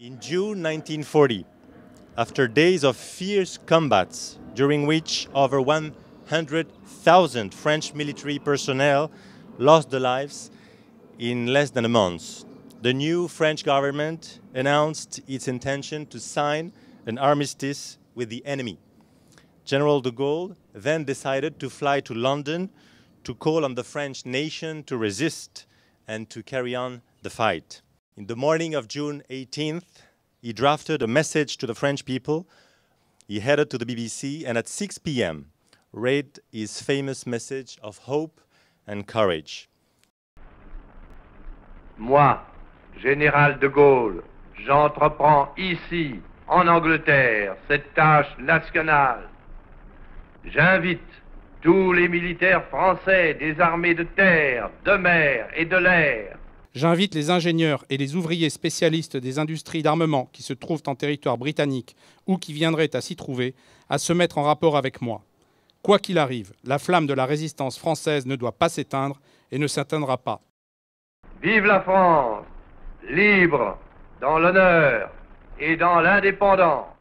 In June 1940, after days of fierce combats, during which over 100,000 French military personnel lost their lives in less than a month, the new French government announced its intention to sign an armistice with the enemy. General de Gaulle then decided to fly to London to call on the French nation to resist and to carry on the fight. In the morning of June 18th, he drafted a message to the French people. He headed to the BBC and at 6 p.m. read his famous message of hope and courage. Moi, général de Gaulle, j'entreprends ici, en Angleterre, cette tâche nationale. J'invite tous les militaires français des armées de terre, de mer et de l'air J'invite les ingénieurs et les ouvriers spécialistes des industries d'armement qui se trouvent en territoire britannique ou qui viendraient à s'y trouver à se mettre en rapport avec moi. Quoi qu'il arrive, la flamme de la résistance française ne doit pas s'éteindre et ne s'éteindra pas. Vive la France, libre, dans l'honneur et dans l'indépendance.